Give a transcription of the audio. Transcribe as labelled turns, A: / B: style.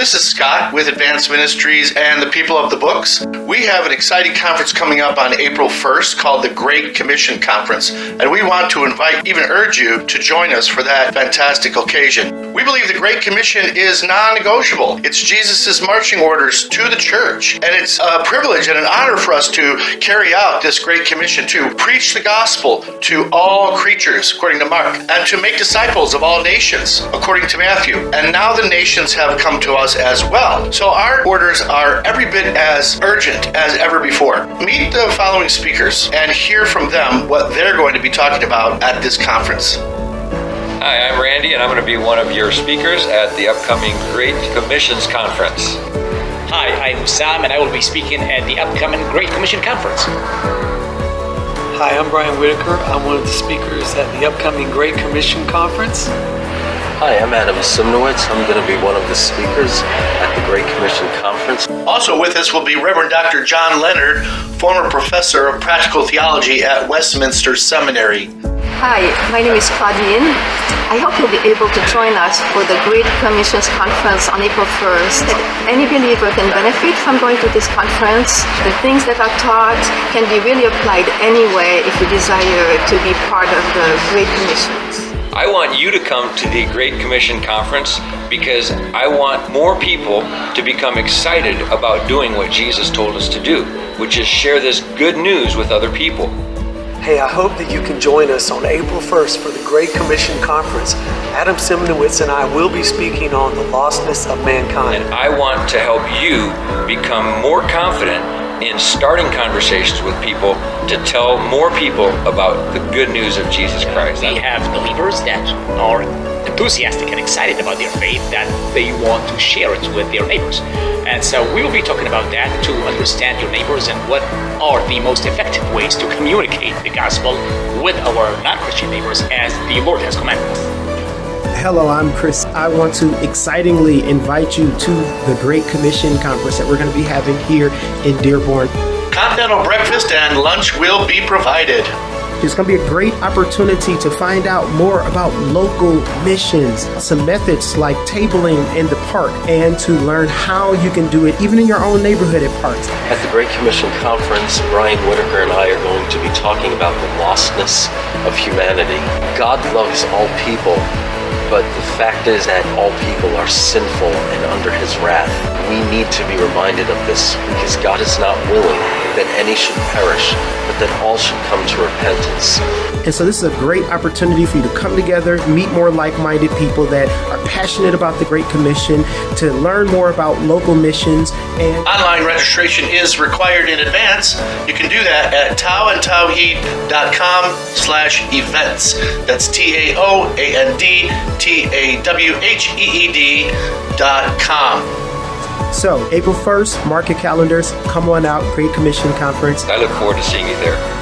A: This is Scott with Advanced Ministries and the People of the Books. We have an exciting conference coming up on April 1st called the Great Commission Conference, and we want to invite, even urge you to join us for that fantastic occasion. We believe the Great Commission is non negotiable. It's Jesus' marching orders to the church, and it's a privilege and an honor for us to carry out this Great Commission to preach the gospel to all creatures, according to Mark, and to make disciples of all nations, according to Matthew. And now the nations have come to us us as well. So our orders are every bit as urgent as ever before. Meet the following speakers and hear from them what they're going to be talking about at this conference.
B: Hi, I'm Randy, and I'm going to be one of your speakers at the upcoming Great Commissions Conference.
C: Hi, I'm Sam, and I will be speaking at the upcoming Great Commission Conference.
D: Hi, I'm Brian Whitaker. I'm one of the speakers at the upcoming Great Commission Conference.
E: Hi, I'm Adam Simnowitz. I'm going to be one of the speakers at the Great Commission Conference.
A: Also with us will be Reverend Dr. John Leonard, former professor of practical theology at Westminster Seminary.
F: Hi, my name is Claudine. I hope you'll be able to join us for the Great Commissions Conference on April 1st. Any believer can benefit from going to this conference. The things that are taught can be really applied anyway if you desire to be part of the Great Commissions.
B: I want you to come to the Great Commission Conference because I want more people to become excited about doing what Jesus told us to do, which is share this good news with other people.
D: Hey, I hope that you can join us on April 1st for the Great Commission Conference. Adam Simnowitz and I will be speaking on the lostness of mankind.
B: And I want to help you become more confident in starting conversations with people to tell more people about the good news of Jesus Christ.
C: We have believers that are enthusiastic and excited about their faith that they want to share it with their neighbors. And so we will be talking about that to understand your neighbors and what are the most effective ways to communicate the gospel with our non Christian neighbors as the Lord has commanded us.
G: Hello, I'm Chris. I want to excitingly invite you to the Great Commission Conference that we're going to be having here in Dearborn.
A: Continental breakfast and lunch will be provided.
G: It's going to be a great opportunity to find out more about local missions, some methods like tabling in the park, and to learn how you can do it even in your own neighborhood at parks.
E: At the Great Commission Conference, Brian Whitaker and I are going to be talking about the lostness of humanity. God loves all people but the fact is that all people are sinful and under his wrath. We need to be reminded of this because God is not willing that any should perish, but that all should come to repentance.
G: And so, this is a great opportunity for you to come together, meet more like minded people that are passionate about the Great Commission, to learn more about local missions.
A: And online registration is required in advance. You can do that at taoandtawheed.com slash events. That's T A O A N D T A W H E E D dot com.
G: So, April 1st, mark your calendars. Come on out, Great Commission Conference.
B: I look forward to seeing you there.